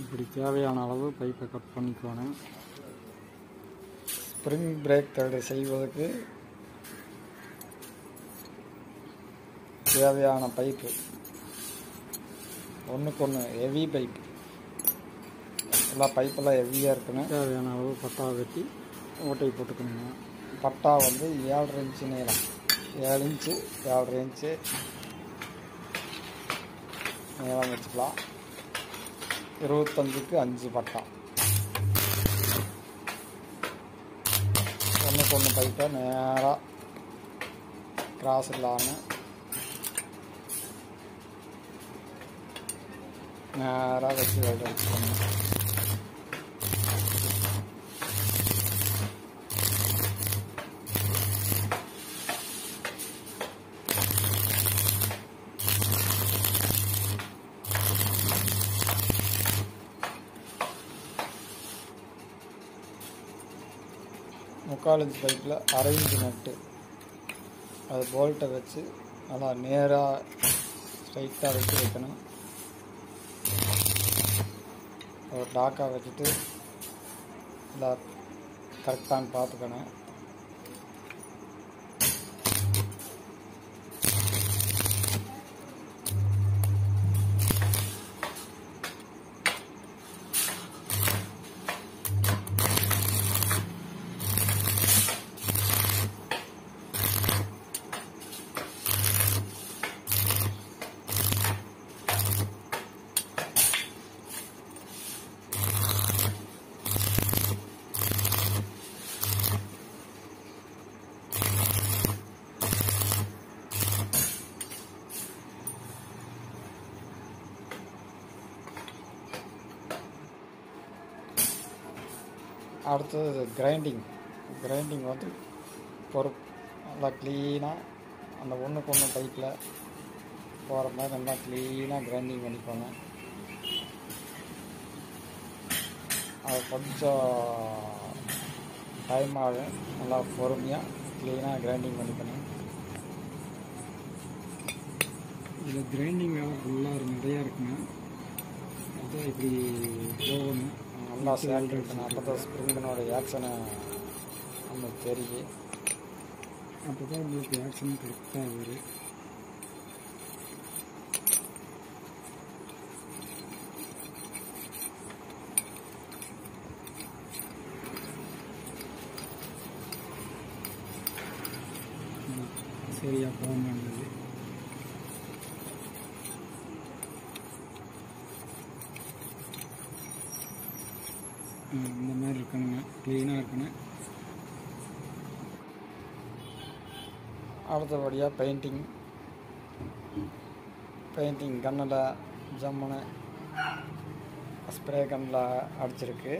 இப்படி தேவையான அளவு பைப்பை கட் பண்ணிக்கணும் ஸ்ப்ரிங் பிரேக் தடை செய்வதற்கு தேவையான பைப்பு ஒன்றுக்கு ஒன்று ஹெவி பைப் எல்லாம் பைப்பெல்லாம் ஹெவியாக இருக்குன்னு தேவையான அளவு பட்டா வெட்டி ஓட்டை போட்டுக்கணுங்க. பட்டா வந்து ஏழரை இன்ச்சு நீளம். ஏழு இன்ச்சு ஏழரை இன்ச்சு நீளம் வச்சுக்கலாம். இருபத்தஞ்சுக்கு அஞ்சு பட்டா. ஒன்றுக்கு ஒன்று பைப்பை நேராக கிராஸ் இல்லாமல் நேராக வச்சு வச்சுக்கணும் முக்கால் இன்ச் பைப்பில் அரை இன்ச் நட்டு அது போல்ட்டை வச்சு நல்லா நேராக ஸ்ட்ரைட்டாக வச்சு வைக்கணும். ஒரு டாக்காக வச்சுட்டு நல்லா கரெக்டானு பார்த்துக்கணும். அடுத்தது கிரைண்டிங் கிரைண்டிங் வந்து பொறுப்பு. நல்லா க்ளீனாக அந்த ஒன்றுக்கு ஒன்று பைப்பில் போகிற மாதிரி நல்லா க்ளீனாக கிரைண்டிங் பண்ணிப்பாங்க அது கொஞ்சம் டைம் ஆகும். நல்லா பொறுமையாக க்ளீனாக கிரைண்டிங் பண்ணிக்கணும் இதில் கிரைண்டிங் வேலை ஃபுல்லாக நிறையா இருக்குங்க. அதான் இப்படி போகணும். நல்லா சேல்ரி இருக்கணும் அப்போ தான் ஸ்ப்ரிங்கனோட ஆக்ஷனை நமக்கு தெரியும் அப்போ தான் உங்களுக்கு ஆக்ஷன் கரெக்டாக வரும் சரியாக போக ஃபார்ம் இந்த மாதிரி இருக்கணுங்க. க்ளீனாக இருக்கணும். அடுத்தபடியாக பெயிண்டிங் பெயிண்டிங் கண்ணில் ஜம்முன்னு ஸ்ப்ரே கண்ணில் அடிச்சிருக்கு.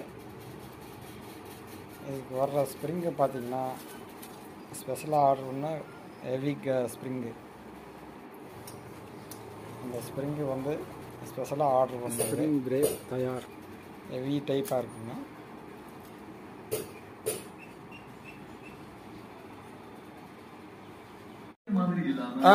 இதுக்கு வர்ற ஸ்ப்ரிங்கு பார்த்தீங்கன்னா ஸ்பெஷலாக ஆர்டர் பண்ண ஹெவி க ஸ்ப்ரிங்கு இந்த ஸ்ப்ரிங்கு வந்து ஸ்பெஷலாக ஆர்டர் பண்ணது ஸ்ப்ரிங் பிரேக் தயார். ஹெவி டைப்பாக இருக்குங்க. ஆ.